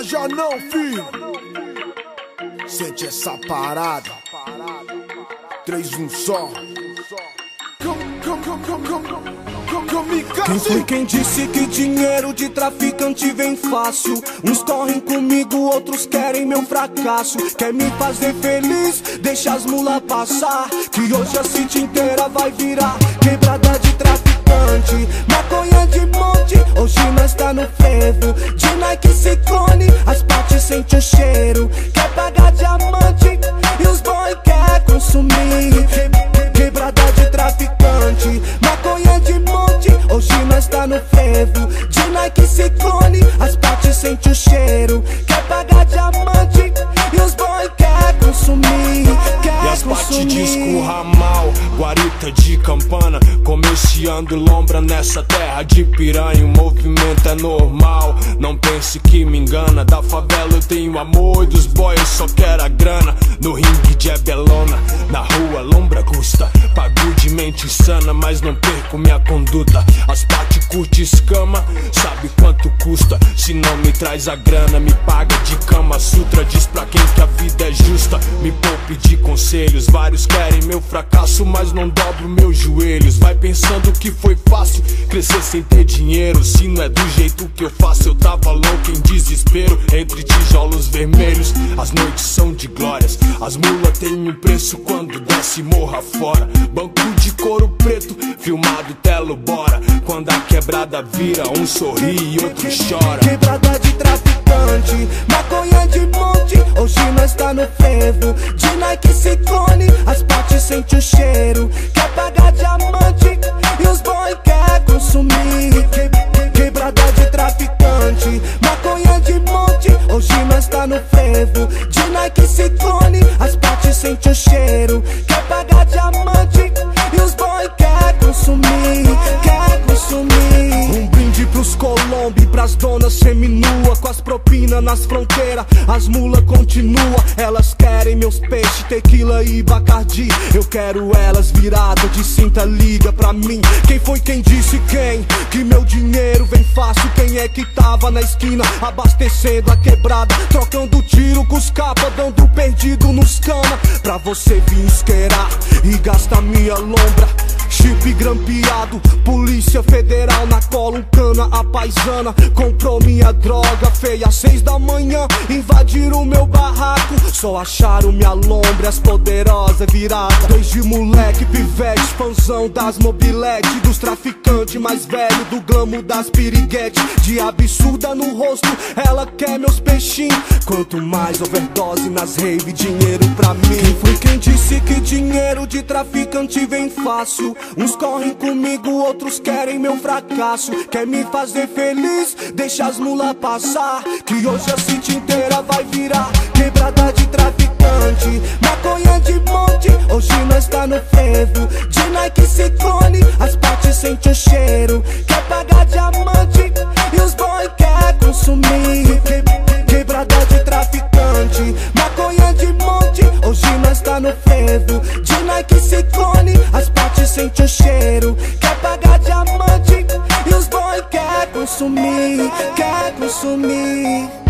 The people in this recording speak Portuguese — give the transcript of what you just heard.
viaja não, filho. Sente essa parada. 3, 1 só. Quem foi quem disse que dinheiro de traficante vem fácil? Uns correm comigo, outros querem meu fracasso. Quer me fazer feliz? Deixa as mulas passar. Que hoje a city inteira vai virar quebrada de traficante. Maconha de monte, hoje nós tá no fervo. Sente o cheiro. Quer pagar diamante e os boy quer consumir. Quebrada de traficante, maconha de monte, hoje nós tá no fervo. De Nike Ciclone, as partes sente o cheiro. Comerciando lombra nessa terra de piranha O movimento é normal, não pense que me engana Da favela eu tenho amor e dos boys só quero a grana. No ringue de Ebelona, na rua lombra custa. Pago de mente insana, mas não perco minha conduta. As parte curte escama, sabe quanto custa? Se não me traz a grana, me paga de cama. Sutra diz pra quem que a vida é justa. Me poupe de conselhos, vários querem meu fracasso Mas não dobro meus joelhos. Vai pensando que foi fácil. Crescer sem ter dinheiro Se não é do jeito que eu faço, eu tava louco em desespero Entre tijolos vermelhos, as noites são de glórias. As mulas têm um preço quando desce morra fora. Banco de couro preto, filmado telo bora. Quando a quebrada vira, um sorri e outro chora. Quebrada de traficante, maconha de monte, hoje nós tá no fervo. De Nike Ciclone, as partes sente o cheiro. Quer pagar diamante e os as propinas nas fronteiras, as mulas continua Elas querem meus peixes, tequila e bacardi. Eu quero elas viradas de cinta, liga pra mim. Quem foi quem disse quem? Que meu dinheiro vem fácil. Quem é que tava na esquina, abastecendo a quebrada? Trocando tiro com os capas, dando perdido nos cana Pra você vir isqueirar e gastar minha lombra Chip grampeado, polícia federal na cola, um cana a paisana Comprou minha droga feia, às seis da manhã Invadiram meu barraco, só acharam minha lombra As poderosas viradas, dois de moleque, pivete Fãzão das mobilete, dos traficantes mais velho Do glamo das piriguete, de absurda no rosto Ela quer meus peixinhos, quanto mais overdose nas rave Dinheiro pra mim, quem foi quem disse que dinheiro de traficante vem fácil Uns correm comigo, outros querem meu fracasso. Quer me fazer feliz, deixa as mulas passar. Que hoje a city inteira vai virar quebrada de traficante. Maconha de monte, hoje nós tá no fervo. De Nike Ciclone, as partes sente o cheiro fervo De Nike Ciclone, as partes sente o cheiro. Quer pagar diamante? E os boy quer consumir, quer consumir